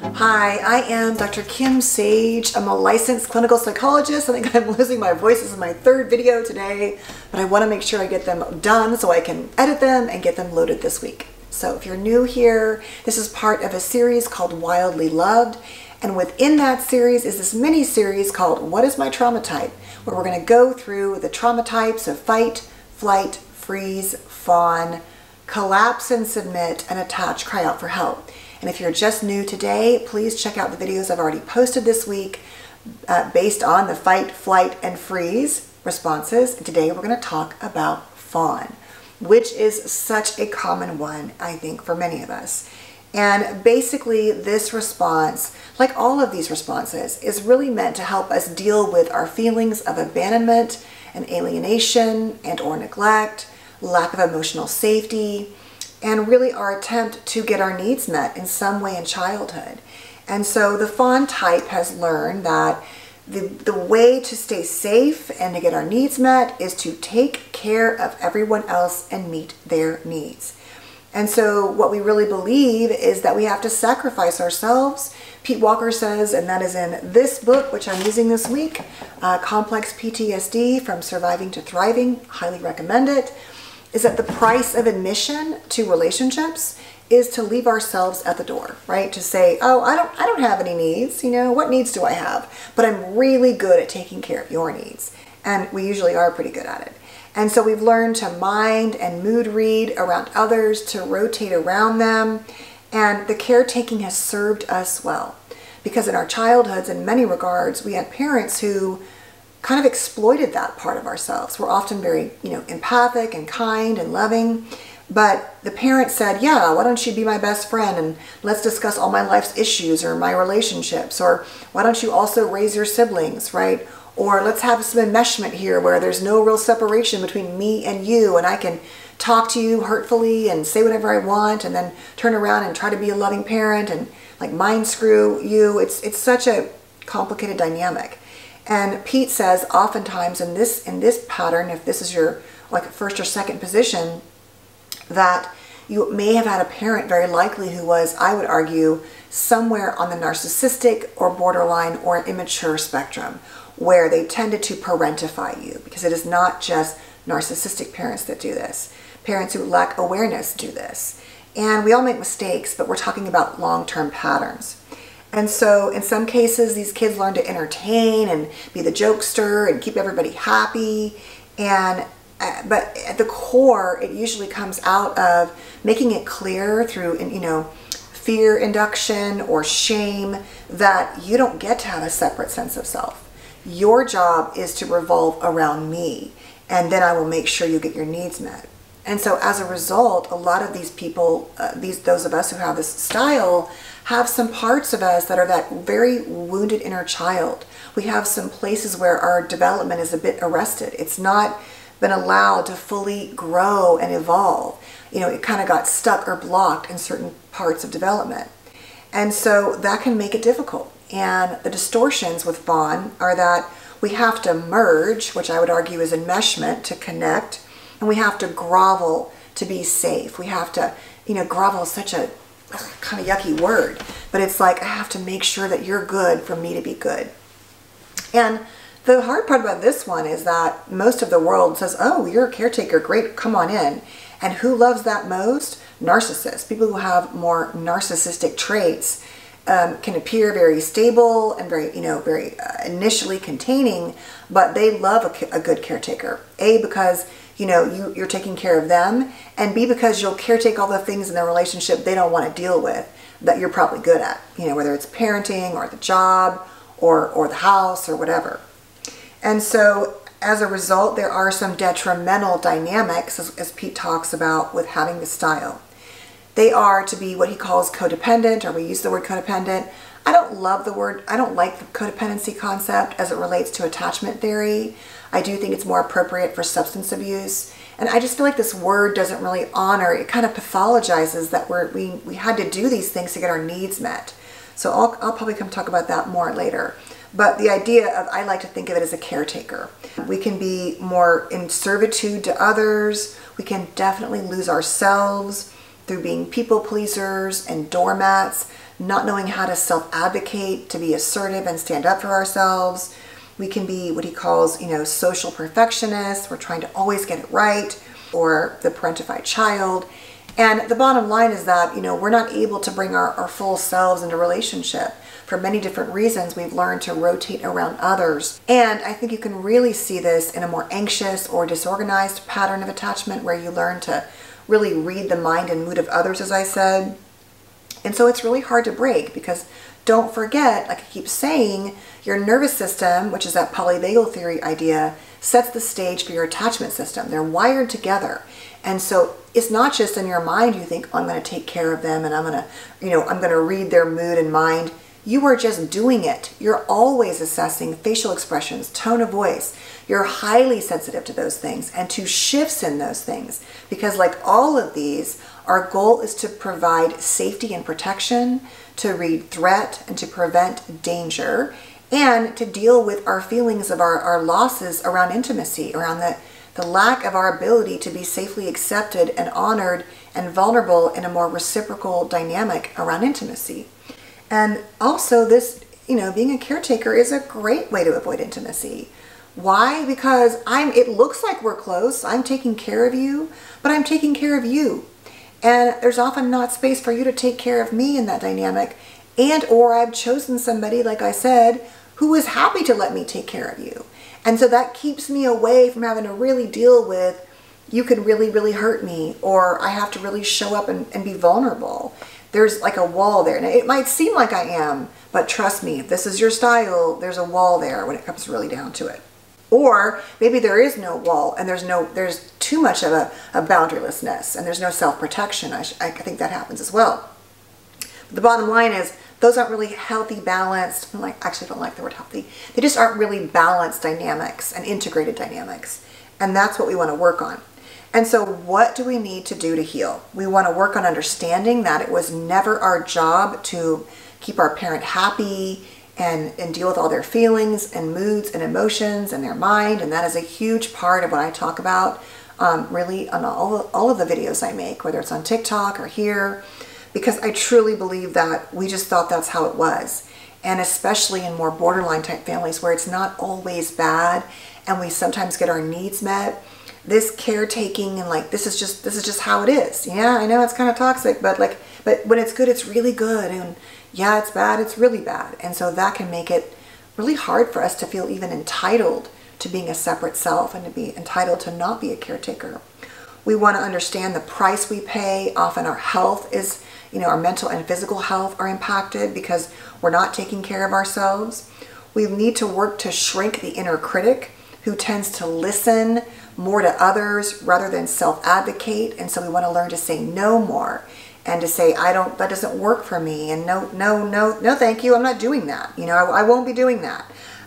Hi, I am Dr. Kim Sage. I'm a licensed clinical psychologist. I think I'm losing my voice. This is my third video today, but I want to make sure I get them done so I can edit them and get them loaded this week. So if you're new here, this is part of a series called Wildly Loved. And within that series is this mini series called What is My Trauma Type? Where we're going to go through the trauma types of fight, flight, freeze, fawn, collapse and submit, and attach, cry out for help. And if you're just new today, please check out the videos I've already posted this week uh, based on the fight, flight, and freeze responses. Today we're going to talk about fawn, which is such a common one, I think, for many of us. And basically, this response, like all of these responses, is really meant to help us deal with our feelings of abandonment and alienation and or neglect, lack of emotional safety, and really our attempt to get our needs met in some way in childhood. And so the fawn type has learned that the, the way to stay safe and to get our needs met is to take care of everyone else and meet their needs. And so what we really believe is that we have to sacrifice ourselves. Pete Walker says, and that is in this book, which I'm using this week, uh, Complex PTSD from Surviving to Thriving, highly recommend it is that the price of admission to relationships is to leave ourselves at the door, right? To say, "Oh, I don't I don't have any needs, you know, what needs do I have? But I'm really good at taking care of your needs." And we usually are pretty good at it. And so we've learned to mind and mood read around others, to rotate around them, and the caretaking has served us well. Because in our childhoods, in many regards, we had parents who kind of exploited that part of ourselves. We're often very, you know, empathic and kind and loving. But the parent said, yeah, why don't you be my best friend and let's discuss all my life's issues or my relationships? Or why don't you also raise your siblings, right? Or let's have some enmeshment here where there's no real separation between me and you and I can talk to you hurtfully and say whatever I want and then turn around and try to be a loving parent and like mind screw you. It's, it's such a complicated dynamic. And Pete says oftentimes in this in this pattern, if this is your like first or second position, that you may have had a parent very likely who was, I would argue, somewhere on the narcissistic or borderline or immature spectrum, where they tended to parentify you, because it is not just narcissistic parents that do this. Parents who lack awareness do this. And we all make mistakes, but we're talking about long-term patterns. And so in some cases, these kids learn to entertain and be the jokester and keep everybody happy. And uh, but at the core, it usually comes out of making it clear through, you know, fear induction or shame that you don't get to have a separate sense of self. Your job is to revolve around me, and then I will make sure you get your needs met. And so as a result, a lot of these people, uh, these those of us who have this style, have some parts of us that are that very wounded inner child. We have some places where our development is a bit arrested. It's not been allowed to fully grow and evolve. You know, it kind of got stuck or blocked in certain parts of development. And so that can make it difficult. And the distortions with fawn are that we have to merge, which I would argue is enmeshment to connect, and we have to grovel to be safe. We have to, you know, grovel is such a kind of yucky word, but it's like I have to make sure that you're good for me to be good. And the hard part about this one is that most of the world says, oh, you're a caretaker, great, come on in. And who loves that most? Narcissists. People who have more narcissistic traits um, can appear very stable and very, you know, very uh, initially containing, but they love a, a good caretaker. A, because you know, you, you're taking care of them, and B, because you'll caretake all the things in their relationship they don't want to deal with that you're probably good at, you know, whether it's parenting or the job or, or the house or whatever. And so as a result, there are some detrimental dynamics, as, as Pete talks about, with having the style. They are to be what he calls codependent, or we use the word codependent. I don't love the word, I don't like the codependency concept as it relates to attachment theory. I do think it's more appropriate for substance abuse. And I just feel like this word doesn't really honor, it kind of pathologizes that we're, we, we had to do these things to get our needs met. So I'll, I'll probably come talk about that more later. But the idea of, I like to think of it as a caretaker. We can be more in servitude to others. We can definitely lose ourselves through being people pleasers and doormats not knowing how to self advocate, to be assertive and stand up for ourselves. We can be what he calls, you know, social perfectionists. We're trying to always get it right, or the parentified child. And the bottom line is that, you know, we're not able to bring our, our full selves into relationship. For many different reasons, we've learned to rotate around others. And I think you can really see this in a more anxious or disorganized pattern of attachment where you learn to really read the mind and mood of others, as I said. And so it's really hard to break because don't forget, like I keep saying, your nervous system, which is that polyvagal theory idea, sets the stage for your attachment system. They're wired together. And so it's not just in your mind you think, oh, I'm going to take care of them and I'm going to, you know, I'm going to read their mood and mind. You are just doing it. You're always assessing facial expressions, tone of voice. You're highly sensitive to those things and to shifts in those things. Because, like all of these, our goal is to provide safety and protection, to read threat and to prevent danger, and to deal with our feelings of our, our losses around intimacy, around the, the lack of our ability to be safely accepted and honored and vulnerable in a more reciprocal dynamic around intimacy. And also, this, you know, being a caretaker is a great way to avoid intimacy. Why? Because I'm it looks like we're close. I'm taking care of you, but I'm taking care of you. And there's often not space for you to take care of me in that dynamic. And or I've chosen somebody like I said who is happy to let me take care of you. And so that keeps me away from having to really deal with you can really, really hurt me, or I have to really show up and, and be vulnerable. There's like a wall there. Now, it might seem like I am, but trust me, if this is your style, there's a wall there when it comes really down to it. Or maybe there is no wall and there's no there's too much of a, a boundarylessness and there's no self-protection. I, I think that happens as well. But the bottom line is those aren't really healthy, balanced, I like actually don't like the word healthy. They just aren't really balanced dynamics and integrated dynamics. And that's what we want to work on. And so what do we need to do to heal? We want to work on understanding that it was never our job to keep our parent happy and, and deal with all their feelings and moods and emotions and their mind. And that is a huge part of what I talk about um, really on all, all of the videos I make, whether it's on TikTok or here because I truly believe that we just thought that's how it was. And especially in more borderline type families where it's not always bad and we sometimes get our needs met, this caretaking and like this is just this is just how it is. Yeah, I know it's kind of toxic, but like but when it's good, it's really good and yeah, it's bad, it's really bad. And so that can make it really hard for us to feel even entitled to being a separate self and to be entitled to not be a caretaker. We want to understand the price we pay. Often our health is you know, our mental and physical health are impacted because we're not taking care of ourselves. We need to work to shrink the inner critic who tends to listen more to others rather than self advocate. And so we want to learn to say no more and to say, I don't, that doesn't work for me. And no, no, no, no, thank you. I'm not doing that. You know, I, I won't be doing that.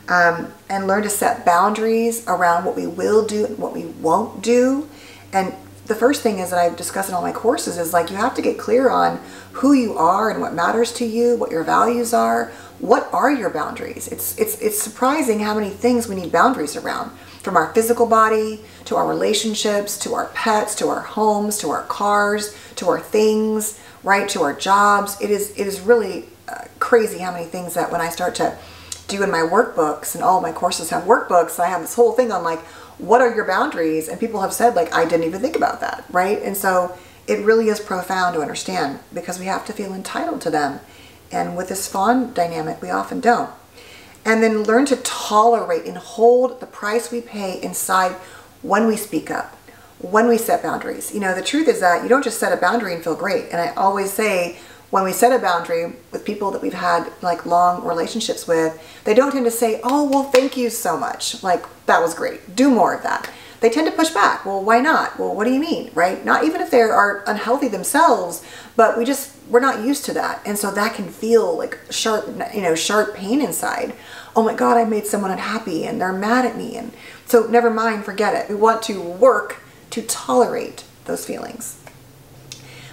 Um, and learn to set boundaries around what we will do and what we won't do. And the first thing is that I've discussed in all my courses is like you have to get clear on who you are and what matters to you, what your values are, what are your boundaries. It's it's it's surprising how many things we need boundaries around, from our physical body to our relationships, to our pets, to our homes, to our cars, to our things, right, to our jobs. It is it is really uh, crazy how many things that when I start to do in my workbooks and all my courses have workbooks, I have this whole thing on like what are your boundaries? And people have said, like, I didn't even think about that, right? And so it really is profound to understand because we have to feel entitled to them. And with this fawn dynamic, we often don't. And then learn to tolerate and hold the price we pay inside when we speak up, when we set boundaries. You know, the truth is that you don't just set a boundary and feel great. And I always say, when we set a boundary with people that we've had like long relationships with, they don't tend to say, oh, well, thank you so much. Like, that was great. Do more of that. They tend to push back. Well, why not? Well, what do you mean, right? Not even if they are unhealthy themselves, but we just, we're not used to that. And so that can feel like sharp, you know, sharp pain inside. Oh my God, I made someone unhappy and they're mad at me. And so never mind, forget it. We want to work to tolerate those feelings.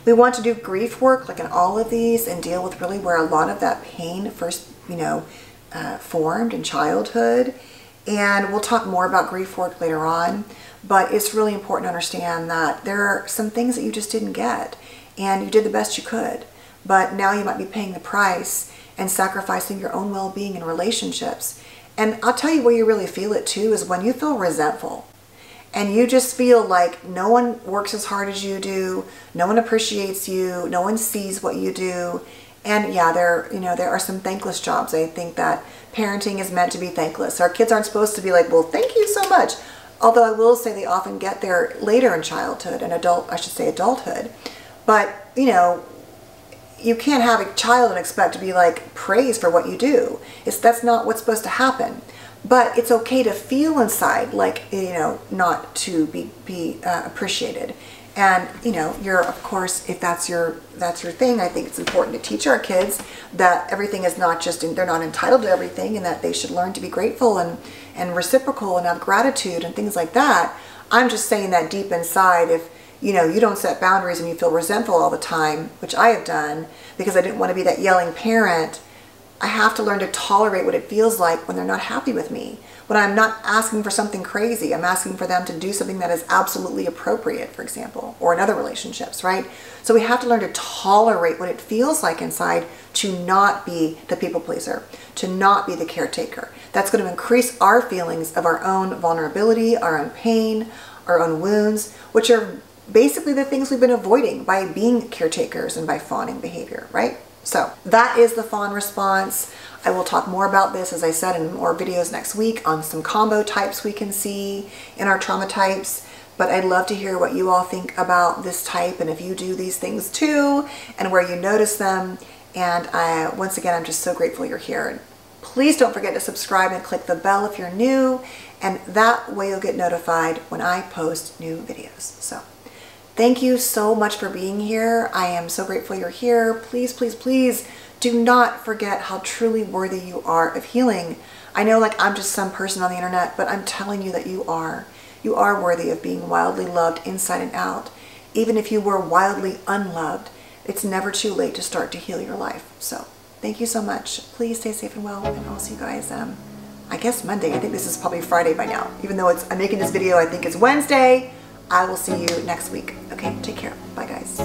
We want to do grief work, like in all of these, and deal with really where a lot of that pain first, you know, uh, formed in childhood. And we'll talk more about grief work later on, but it's really important to understand that there are some things that you just didn't get, and you did the best you could. but now you might be paying the price and sacrificing your own well-being in relationships. And I'll tell you where you really feel it too is when you feel resentful and you just feel like no one works as hard as you do, no one appreciates you, no one sees what you do. And yeah, there you know there are some thankless jobs. I think that parenting is meant to be thankless. Our kids aren't supposed to be like, "Well, thank you so much." Although I will say they often get there later in childhood and adult, I should say adulthood. But, you know, you can't have a child and expect to be like praised for what you do. It's that's not what's supposed to happen. But it's okay to feel inside like you know not to be be uh, appreciated. And you know, you're of course if that's your that's your thing, I think it's important to teach our kids that everything is not just in, they're not entitled to everything and that they should learn to be grateful and and reciprocal and have gratitude and things like that. I'm just saying that deep inside if you know, you don't set boundaries and you feel resentful all the time, which I have done because I didn't want to be that yelling parent. I have to learn to tolerate what it feels like when they're not happy with me. When I'm not asking for something crazy, I'm asking for them to do something that is absolutely appropriate, for example, or in other relationships, right? So we have to learn to tolerate what it feels like inside to not be the people pleaser, to not be the caretaker. That's going to increase our feelings of our own vulnerability, our own pain, our own wounds, which are basically the things we've been avoiding by being caretakers and by fawning behavior, right? So that is the fawn response. I will talk more about this, as I said, in more videos next week on some combo types we can see in our trauma types. But I'd love to hear what you all think about this type and if you do these things too and where you notice them. And I, once again, I'm just so grateful you're here. Please don't forget to subscribe and click the bell if you're new. And that way you'll get notified when I post new videos. So. Thank you so much for being here. I am so grateful you're here. Please, please, please do not forget how truly worthy you are of healing. I know like I'm just some person on the internet, but I'm telling you that you are. You are worthy of being wildly loved inside and out. Even if you were wildly unloved, it's never too late to start to heal your life. So thank you so much. Please stay safe and well, and I'll see you guys, um, I guess Monday. I think this is probably Friday by now. Even though it's I'm making this video, I think it's Wednesday. I will see you next week. Okay, take care. Bye, guys.